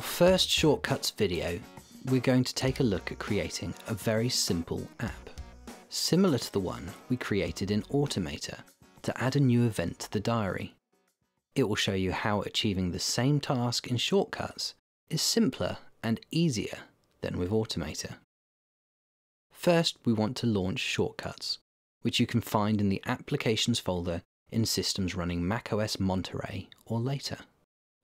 first shortcuts video, we're going to take a look at creating a very simple app, similar to the one we created in Automator to add a new event to the diary. It will show you how achieving the same task in shortcuts is simpler and easier than with Automator. First, we want to launch shortcuts, which you can find in the Applications folder in systems running macOS Monterey or later.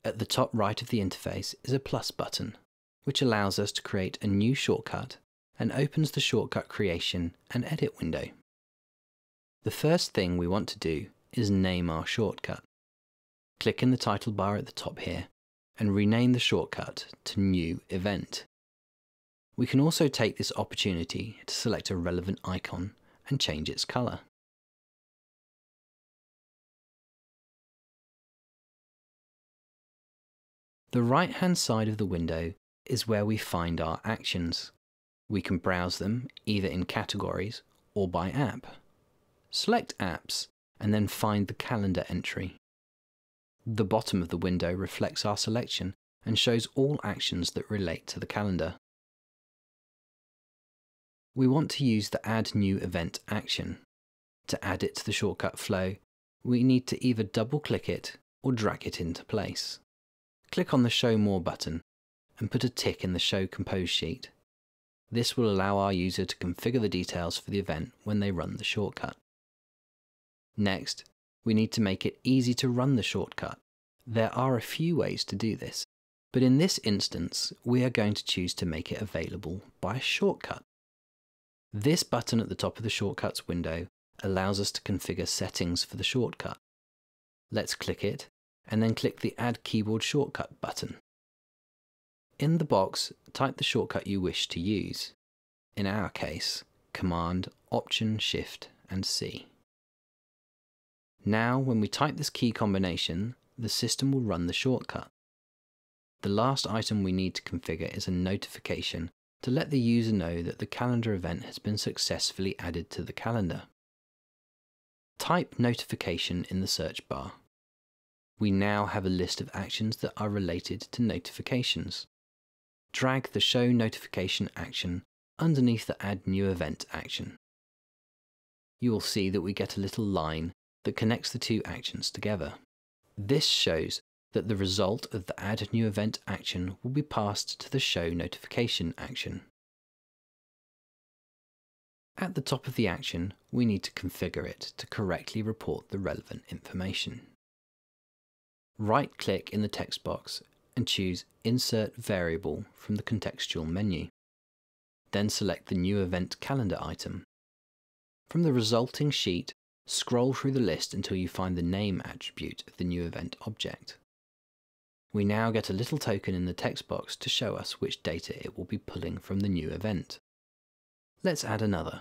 At the top right of the interface is a plus button, which allows us to create a new shortcut and opens the shortcut creation and edit window. The first thing we want to do is name our shortcut. Click in the title bar at the top here and rename the shortcut to New Event. We can also take this opportunity to select a relevant icon and change its colour. The right hand side of the window is where we find our actions. We can browse them either in categories or by app. Select apps and then find the calendar entry. The bottom of the window reflects our selection and shows all actions that relate to the calendar. We want to use the Add New Event action. To add it to the shortcut flow, we need to either double click it or drag it into place. Click on the Show More button and put a tick in the Show Compose sheet. This will allow our user to configure the details for the event when they run the shortcut. Next, we need to make it easy to run the shortcut. There are a few ways to do this, but in this instance, we are going to choose to make it available by a shortcut. This button at the top of the shortcuts window allows us to configure settings for the shortcut. Let's click it and then click the Add Keyboard Shortcut button. In the box, type the shortcut you wish to use. In our case, Command, Option, Shift and C. Now, when we type this key combination, the system will run the shortcut. The last item we need to configure is a notification to let the user know that the calendar event has been successfully added to the calendar. Type notification in the search bar. We now have a list of actions that are related to notifications. Drag the Show Notification action underneath the Add New Event action. You will see that we get a little line that connects the two actions together. This shows that the result of the Add New Event action will be passed to the Show Notification action. At the top of the action, we need to configure it to correctly report the relevant information. Right-click in the text box and choose Insert Variable from the contextual menu. Then select the New Event Calendar item. From the resulting sheet, scroll through the list until you find the name attribute of the new event object. We now get a little token in the text box to show us which data it will be pulling from the new event. Let's add another.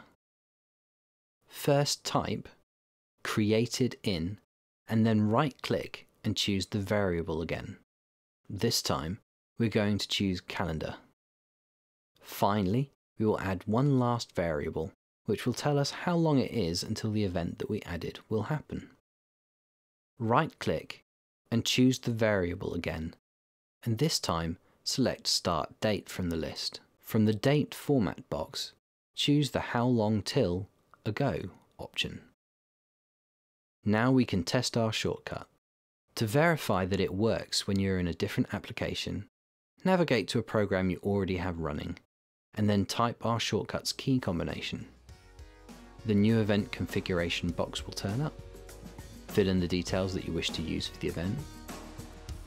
First type created in and then right click and choose the variable again. This time we're going to choose calendar. Finally, we will add one last variable which will tell us how long it is until the event that we added will happen. Right click and choose the variable again, and this time select Start Date from the list. From the Date format box, choose the How Long Till Ago option. Now we can test our shortcut. To verify that it works when you're in a different application, navigate to a program you already have running, and then type our shortcut's key combination. The new event configuration box will turn up. Fill in the details that you wish to use for the event.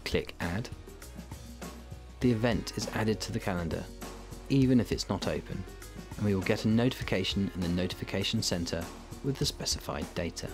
Click Add. The event is added to the calendar, even if it's not open, and we will get a notification in the Notification Center with the specified data.